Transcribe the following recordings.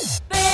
They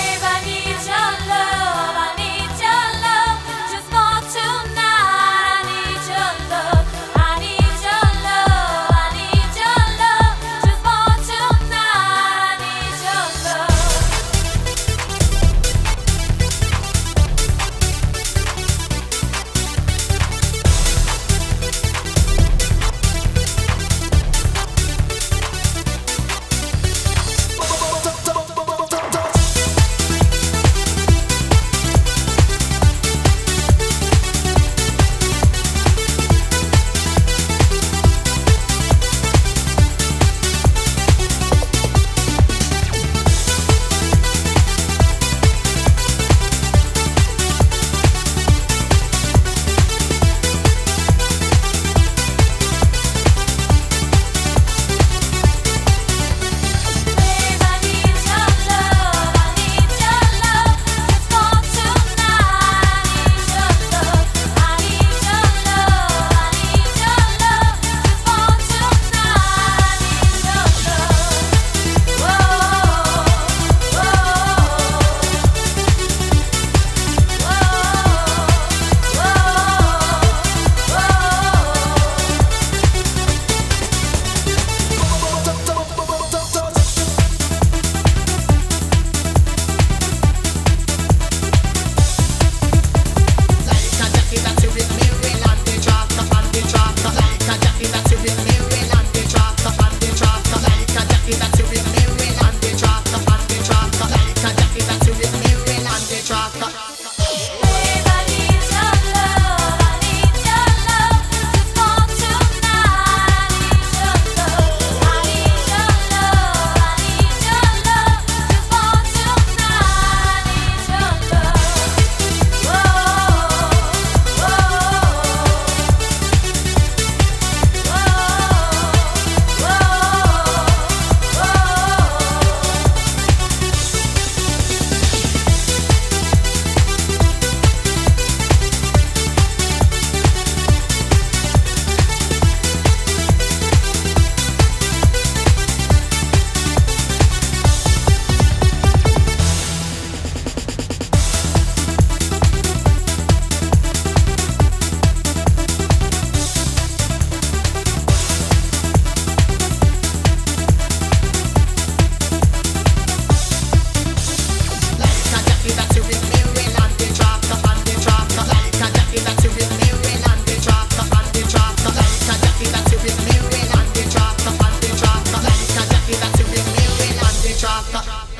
か